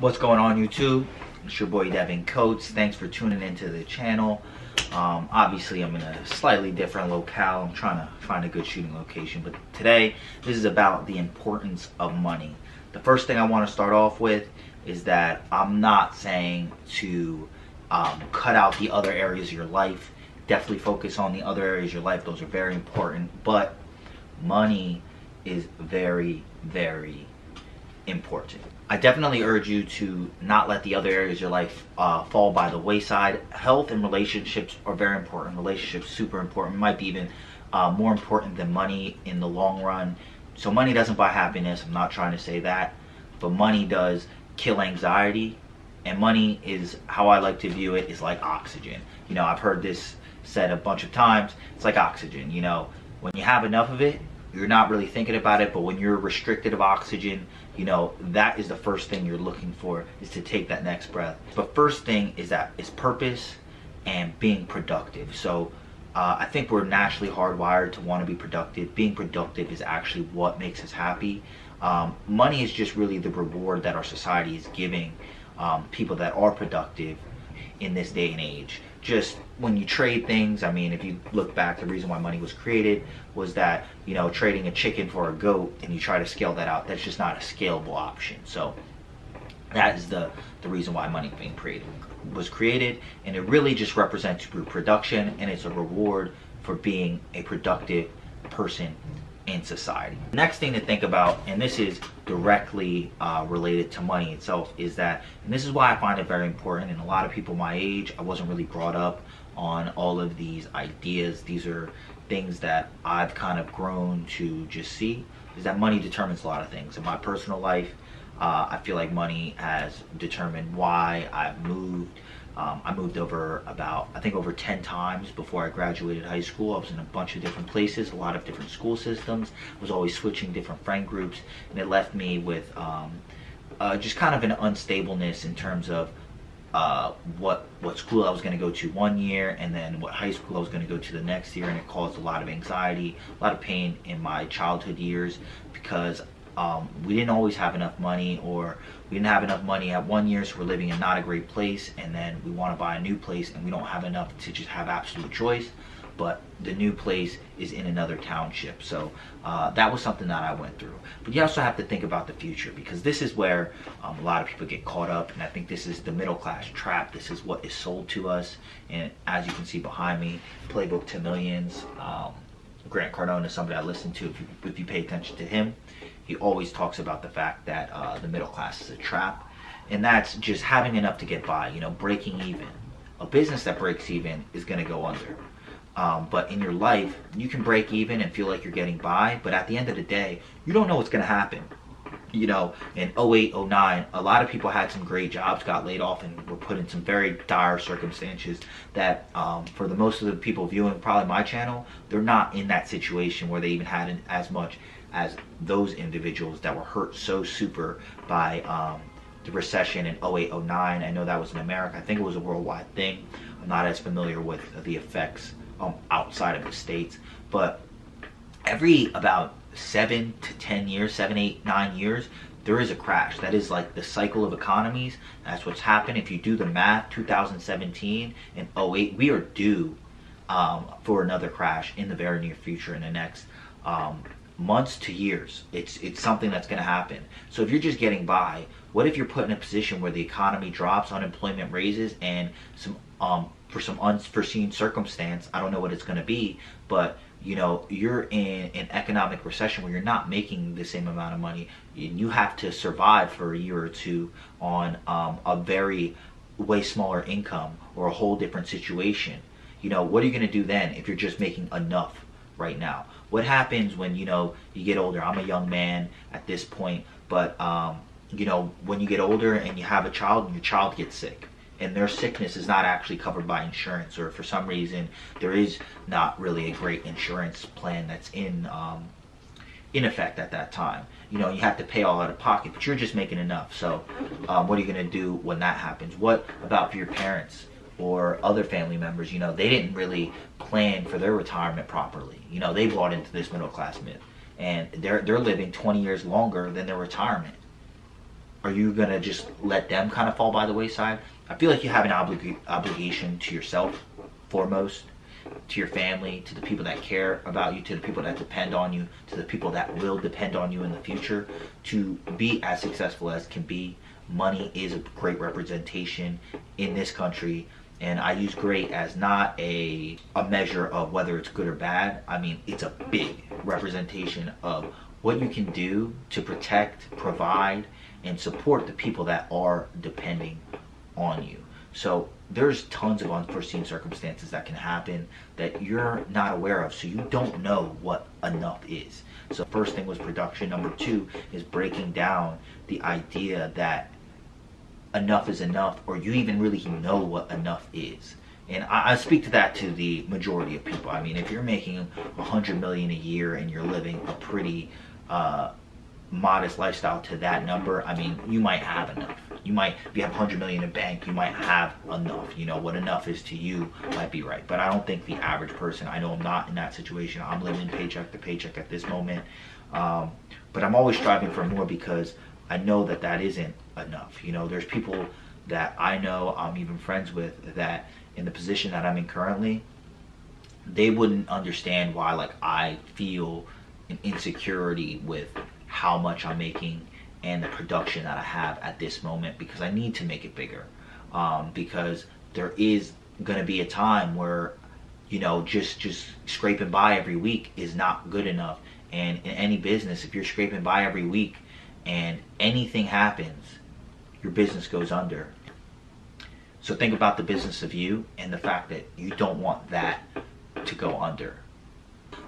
What's going on YouTube? It's your boy Devin Coates. Thanks for tuning into the channel. Um, obviously I'm in a slightly different locale. I'm trying to find a good shooting location. But today, this is about the importance of money. The first thing I want to start off with is that I'm not saying to um, cut out the other areas of your life. Definitely focus on the other areas of your life. Those are very important. But money is very, very important. I definitely urge you to not let the other areas of your life uh, fall by the wayside. Health and relationships are very important. Relationships super important. Might be even uh, more important than money in the long run. So money doesn't buy happiness. I'm not trying to say that, but money does kill anxiety. And money is how I like to view it is like oxygen. You know, I've heard this said a bunch of times. It's like oxygen. You know, when you have enough of it, you're not really thinking about it but when you're restricted of oxygen you know that is the first thing you're looking for is to take that next breath. But first thing is that is purpose and being productive. So uh, I think we're naturally hardwired to want to be productive. Being productive is actually what makes us happy. Um, money is just really the reward that our society is giving um, people that are productive in this day and age just when you trade things, I mean, if you look back, the reason why money was created was that, you know, trading a chicken for a goat and you try to scale that out, that's just not a scalable option. So that is the, the reason why money being created was created. And it really just represents production and it's a reward for being a productive person in society. Next thing to think about, and this is directly uh, related to money itself, is that, and this is why I find it very important, and a lot of people my age, I wasn't really brought up on all of these ideas. These are things that I've kind of grown to just see, is that money determines a lot of things. In my personal life, uh, I feel like money has determined why I've moved, um, I moved over about, I think over 10 times before I graduated high school. I was in a bunch of different places, a lot of different school systems. I was always switching different friend groups and it left me with um, uh, just kind of an unstableness in terms of uh, what what school I was going to go to one year and then what high school I was going to go to the next year and it caused a lot of anxiety, a lot of pain in my childhood years because um, we didn't always have enough money or we didn't have enough money at one year so we're living in not a great place and then we want to buy a new place and we don't have enough to just have absolute choice but the new place is in another township. So uh, that was something that I went through. But you also have to think about the future because this is where um, a lot of people get caught up and I think this is the middle class trap. This is what is sold to us and as you can see behind me playbook to millions. Um, Grant Cardone is somebody I listen to if you, if you pay attention to him he always talks about the fact that uh, the middle class is a trap. And that's just having enough to get by, you know, breaking even. A business that breaks even is going to go under. Um, but in your life, you can break even and feel like you're getting by. But at the end of the day, you don't know what's going to happen. You know, in 08, 09, a lot of people had some great jobs, got laid off, and were put in some very dire circumstances that, um, for the most of the people viewing probably my channel, they're not in that situation where they even had as much as those individuals that were hurt so super by um, the recession in 08, 09. I know that was in America. I think it was a worldwide thing. I'm not as familiar with the effects um, outside of the States. But every about seven to 10 years, seven, eight, nine years, there is a crash. That is like the cycle of economies. That's what's happened. If you do the math, 2017 and 08, we are due um, for another crash in the very near future in the next um, months to years. It's it's something that's going to happen. So if you're just getting by, what if you're put in a position where the economy drops, unemployment raises, and some um for some unforeseen circumstance, I don't know what it's going to be, but you know you're in an economic recession where you're not making the same amount of money. And you have to survive for a year or two on um, a very way smaller income or a whole different situation. You know what are you going to do then if you're just making enough? right now. What happens when, you know, you get older? I'm a young man at this point, but, um, you know, when you get older and you have a child and your child gets sick and their sickness is not actually covered by insurance or for some reason there is not really a great insurance plan that's in, um, in effect at that time. You know, you have to pay all out of pocket, but you're just making enough. So, um, what are you going to do when that happens? What about for your parents? or other family members, you know, they didn't really plan for their retirement properly. You know, they bought into this middle class myth and they're they're living 20 years longer than their retirement. are you gonna just let them kind of fall by the wayside? I feel like you have an oblig- obligation to yourself, foremost, to your family, to the people that care about you, to the people that depend on you, to the people that will depend on you in the future, to be as successful as can be. Money is a great representation in this country, and I use great as not a a measure of whether it's good or bad. I mean, it's a big representation of what you can do to protect, provide, and support the people that are depending on you. So there's tons of unforeseen circumstances that can happen that you're not aware of, so you don't know what enough is. So first thing was production. Number two is breaking down the idea that enough is enough, or you even really know what enough is. And I, I speak to that to the majority of people. I mean, if you're making a hundred million a year and you're living a pretty uh, modest lifestyle to that number, I mean, you might have enough. You might, if you have 100 million in a bank, you might have enough. You know, what enough is to you might be right. But I don't think the average person, I know I'm not in that situation. I'm living paycheck to paycheck at this moment. Um, but I'm always striving for more because I know that that isn't enough. You know, there's people that I know, I'm even friends with, that in the position that I'm in currently, they wouldn't understand why, like, I feel an insecurity with how much I'm making and the production that I have at this moment because I need to make it bigger. Um, because there is going to be a time where, you know, just just scraping by every week is not good enough. And in any business, if you're scraping by every week and anything happens, your business goes under. So think about the business of you and the fact that you don't want that to go under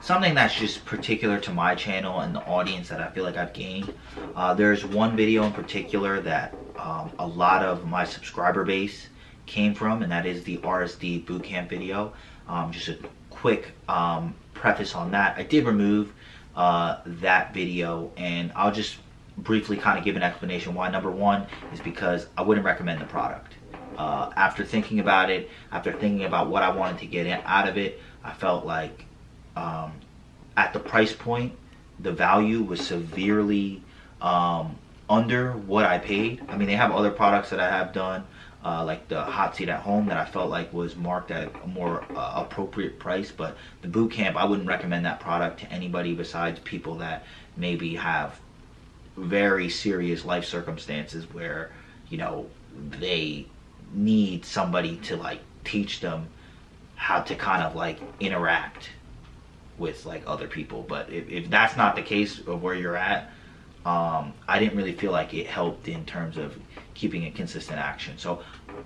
something that's just particular to my channel and the audience that I feel like I've gained. Uh, there's one video in particular that um, a lot of my subscriber base came from, and that is the RSD bootcamp video. Um, just a quick um, preface on that. I did remove uh, that video, and I'll just briefly kind of give an explanation why. Number one is because I wouldn't recommend the product. Uh, after thinking about it, after thinking about what I wanted to get out of it, I felt like um, at the price point, the value was severely um, under what I paid. I mean, they have other products that I have done, uh, like the hot seat at home that I felt like was marked at a more uh, appropriate price. But the boot camp, I wouldn't recommend that product to anybody besides people that maybe have very serious life circumstances where, you know, they need somebody to like teach them how to kind of like interact with like other people. But if, if that's not the case of where you're at, um, I didn't really feel like it helped in terms of keeping a consistent action. So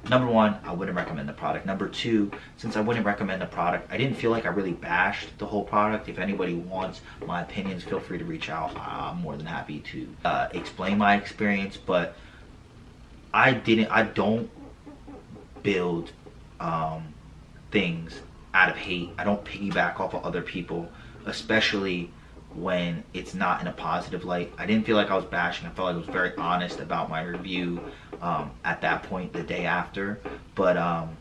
number one, I wouldn't recommend the product. Number two, since I wouldn't recommend the product, I didn't feel like I really bashed the whole product. If anybody wants my opinions, feel free to reach out. I'm more than happy to uh, explain my experience, but I didn't, I don't build um, things out of hate. I don't piggyback off of other people, especially when it's not in a positive light. I didn't feel like I was bashing. I felt like I was very honest about my review um, at that point, the day after. But um,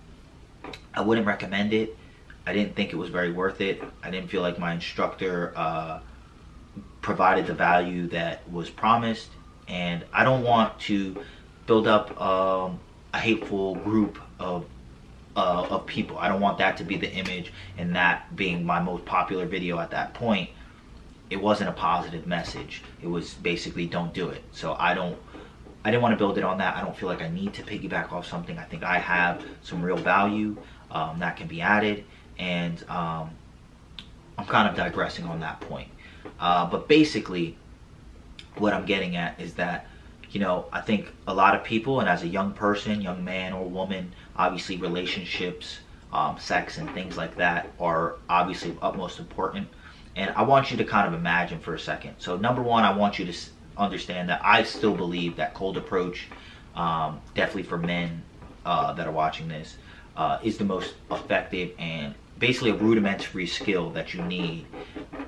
I wouldn't recommend it. I didn't think it was very worth it. I didn't feel like my instructor uh, provided the value that was promised. And I don't want to build up um, a hateful group of uh, of people. I don't want that to be the image and that being my most popular video at that point. It wasn't a positive message. It was basically don't do it. So I don't I didn't want to build it on that. I don't feel like I need to piggyback off something. I think I have some real value um, that can be added and um, I'm kind of digressing on that point. Uh, but basically what I'm getting at is that you know, I think a lot of people, and as a young person, young man or woman, obviously relationships, um, sex, and things like that are obviously of utmost important. And I want you to kind of imagine for a second. So, number one, I want you to understand that I still believe that cold approach, um, definitely for men uh, that are watching this, uh, is the most effective and basically a rudimentary skill that you need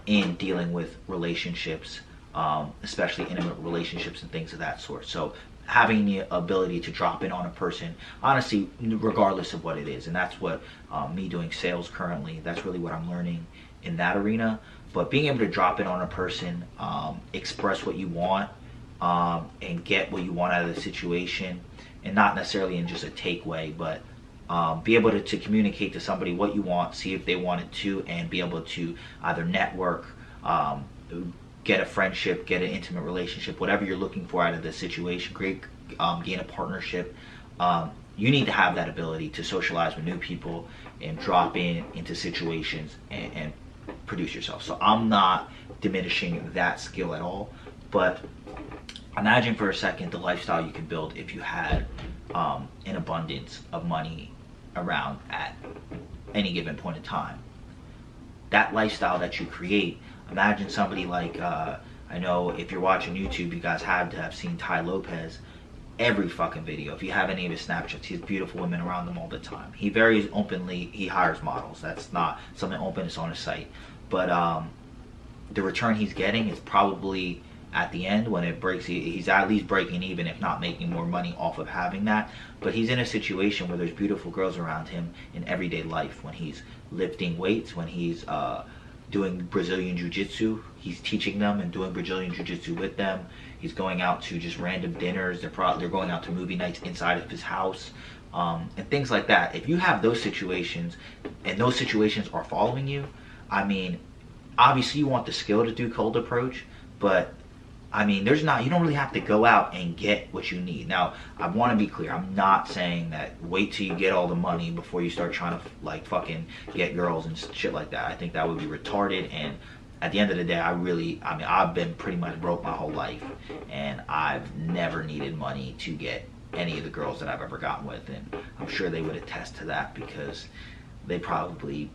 in dealing with relationships um, especially intimate relationships and things of that sort. So having the ability to drop in on a person, honestly, regardless of what it is, and that's what um, me doing sales currently. That's really what I'm learning in that arena. But being able to drop in on a person, um, express what you want, um, and get what you want out of the situation, and not necessarily in just a take takeaway, but um, be able to, to communicate to somebody what you want, see if they want it too, and be able to either network, um, get a friendship, get an intimate relationship, whatever you're looking for out of the situation, great, um, gain a partnership. Um, you need to have that ability to socialize with new people and drop in into situations and, and produce yourself. So I'm not diminishing that skill at all, but imagine for a second the lifestyle you could build if you had um, an abundance of money around at any given point in time. That lifestyle that you create, imagine somebody like, uh, I know if you're watching YouTube, you guys have to have seen Tai Lopez every fucking video. If you have any of his Snapchats, he has beautiful women around him all the time. He very openly, he hires models. That's not something open, it's on his site. But um, the return he's getting is probably at the end when it breaks he's at least breaking even if not making more money off of having that but he's in a situation where there's beautiful girls around him in everyday life when he's lifting weights when he's uh, doing brazilian jiu-jitsu. He's teaching them and doing brazilian jiu-jitsu with them. He's going out to just random dinners. They're they're going out to movie nights inside of his house um, and things like that. If you have those situations and those situations are following you i mean obviously you want the skill to do cold approach but I mean, there's not, you don't really have to go out and get what you need. Now, I want to be clear. I'm not saying that wait till you get all the money before you start trying to, like, fucking get girls and shit like that. I think that would be retarded. And at the end of the day, I really, I mean, I've been pretty much broke my whole life. And I've never needed money to get any of the girls that I've ever gotten with. And I'm sure they would attest to that because they probably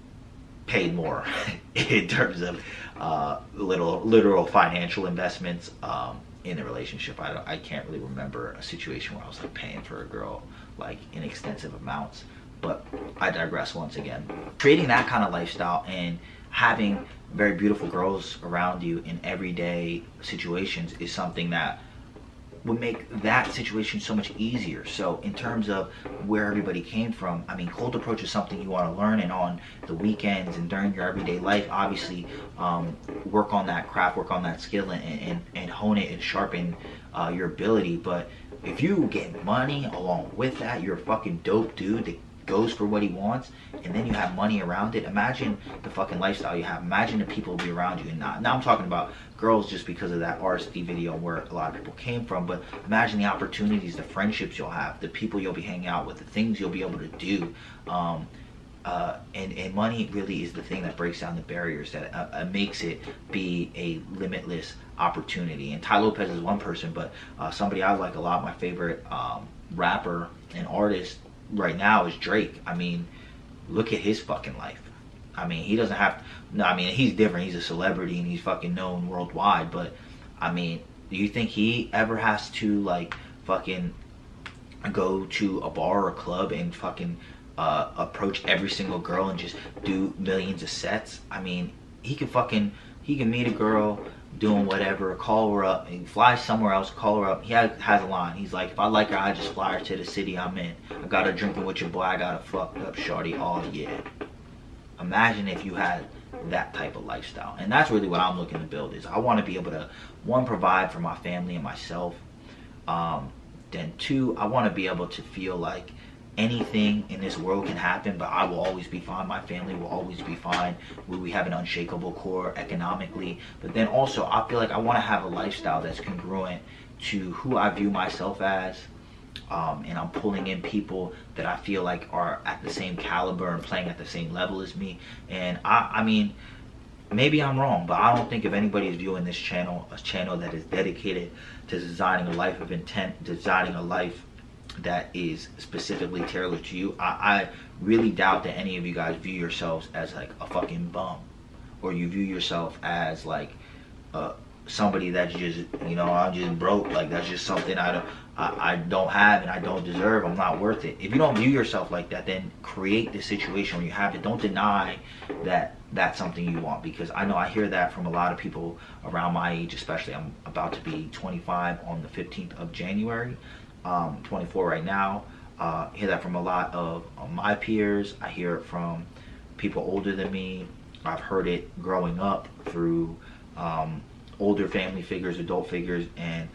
paid more in terms of uh, little literal financial investments um, in the relationship. I, I can't really remember a situation where I was like paying for a girl like in extensive amounts. But I digress once again. Creating that kind of lifestyle and having very beautiful girls around you in everyday situations is something that would make that situation so much easier. So in terms of where everybody came from, I mean, cold approach is something you want to learn and on the weekends and during your everyday life, obviously um, work on that craft, work on that skill and, and, and hone it and sharpen uh, your ability. But if you get money along with that, you're a fucking dope dude goes for what he wants and then you have money around it imagine the fucking lifestyle you have. Imagine the people will be around you and not now i'm talking about girls just because of that RSD video where a lot of people came from but imagine the opportunities the friendships you'll have the people you'll be hanging out with the things you'll be able to do um, uh, and, and money really is the thing that breaks down the barriers that uh, uh, makes it be a limitless opportunity. And Tai Lopez is one person but uh, somebody I like a lot my favorite um, rapper and artist right now is Drake. I mean, look at his fucking life. I mean, he doesn't have. No, I mean, he's different. He's a celebrity and he's fucking known worldwide. But I mean, do you think he ever has to like fucking go to a bar or a club and fucking uh, approach every single girl and just do millions of sets? I mean, he can fucking he can meet a girl doing whatever, call her up, and fly somewhere else, call her up. He has, has a line. He's like, if I like her, I just fly her to the city I'm in. I got her drinking with your boy, I got her fucked up, shorty, oh yeah. Imagine if you had that type of lifestyle. And that's really what I'm looking to build is I want to be able to, one, provide for my family and myself. Um, then two, I want to be able to feel like anything in this world can happen, but I will always be fine. My family will always be fine. We have an unshakable core economically. But then also, I feel like I want to have a lifestyle that's congruent to who I view myself as. Um, and I'm pulling in people that I feel like are at the same caliber and playing at the same level as me. And I, I mean, maybe I'm wrong, but I don't think if anybody is viewing this channel, a channel that is dedicated to designing a life of intent, designing a life that is specifically tailored to you. I, I really doubt that any of you guys view yourselves as like a fucking bum, or you view yourself as like uh, somebody that's just you know I'm just broke. Like that's just something I don't I, I don't have and I don't deserve. I'm not worth it. If you don't view yourself like that, then create the situation where you have it. Don't deny that that's something you want because I know I hear that from a lot of people around my age, especially I'm about to be 25 on the 15th of January um, 24 right now. Uh, hear that from a lot of my peers. I hear it from people older than me. I've heard it growing up through um, older family figures, adult figures, and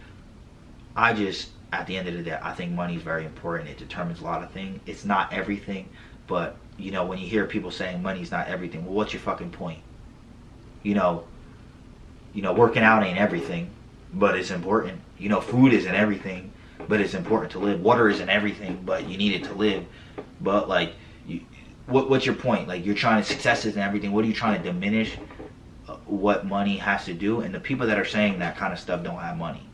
I just, at the end of the day, I think money is very important. It determines a lot of things. It's not everything, but you know, when you hear people saying money's not everything, well, what's your fucking point? You know, you know, working out ain't everything, but it's important. You know, food isn't everything, but it's important to live. Water isn't everything, but you need it to live. But like, you, what, what's your point? Like, you're trying to successes and everything. What are you trying to diminish? Uh, what money has to do? And the people that are saying that kind of stuff don't have money,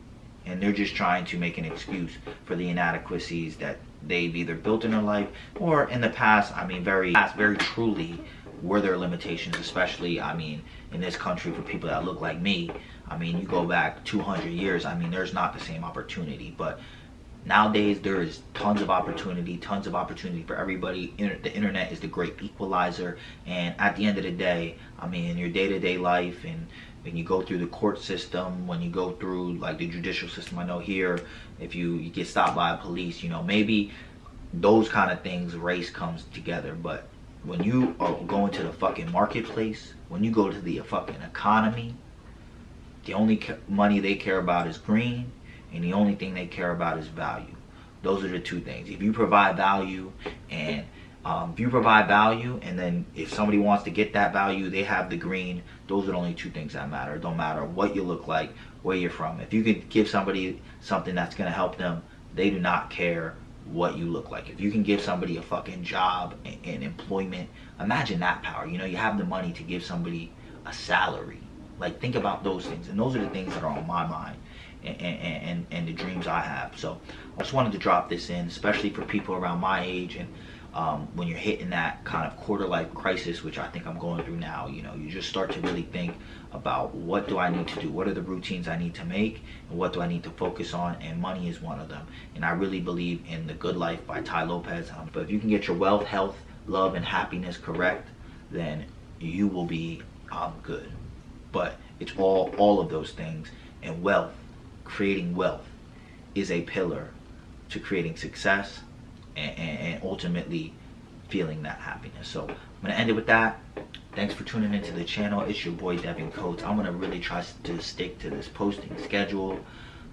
and they're just trying to make an excuse for the inadequacies that they've either built in their life or in the past. I mean, very, very truly were there limitations, especially, I mean, in this country for people that look like me. I mean, you go back 200 years, I mean, there's not the same opportunity, but nowadays there is tons of opportunity, tons of opportunity for everybody. The internet is the great equalizer, and at the end of the day, I mean, in your day-to-day life and when you go through the court system, when you go through like the judicial system, I know here, if you, you get stopped by police, you know, maybe those kind of things, race comes together, but when you are going to the fucking marketplace, when you go to the fucking economy, the only money they care about is green, and the only thing they care about is value. Those are the two things. If you provide value and um, if you provide value and then if somebody wants to get that value, they have the green. Those are the only two things that matter. It don't matter what you look like, where you're from. If you could give somebody something that's going to help them, they do not care what you look like. If you can give somebody a fucking job and, and, employment, imagine that power. You know, you have the money to give somebody a salary. Like think about those things. And those are the things that are on my mind and, and, and, the dreams I have. So I just wanted to drop this in, especially for people around my age and um, when you're hitting that kind of quarter life crisis, which I think I'm going through now, you know, you just start to really think about what do I need to do? What are the routines I need to make? And what do I need to focus on? And money is one of them. And I really believe in The Good Life by Tai Lopez. Um, but if you can get your wealth, health, love, and happiness correct, then you will be um, good. But it's all, all of those things. And wealth, creating wealth, is a pillar to creating success and, and, ultimately feeling that happiness. So I'm gonna end it with that. Thanks for tuning into the channel. It's your boy Devin Coates. I'm gonna really try to stick to this posting schedule.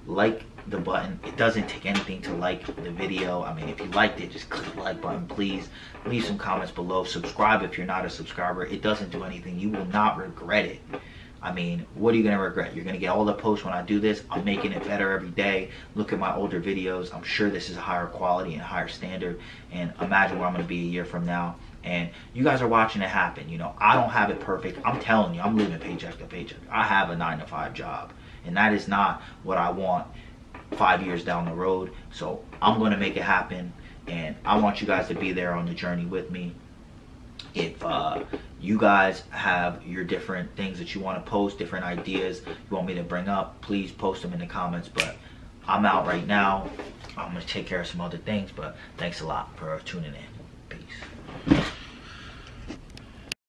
Like the button. It doesn't take anything to like the video. I mean, if you liked it, just click the like button, please. Leave some comments below. Subscribe if you're not a subscriber. It doesn't do anything. You will not regret it. I mean, what are you going to regret? You're going to get all the posts when I do this. I'm making it better every day. Look at my older videos. I'm sure this is a higher quality and higher standard. And imagine where I'm going to be a year from now. And you guys are watching it happen. You know, I don't have it perfect. I'm telling you, I'm living paycheck to paycheck. I have a nine to five job. And that is not what I want five years down the road. So I'm going to make it happen. And I want you guys to be there on the journey with me if uh, you guys have your different things that you want to post, different ideas you want me to bring up, please post them in the comments. But I'm out right now. I'm going to take care of some other things, but thanks a lot for tuning in. Peace.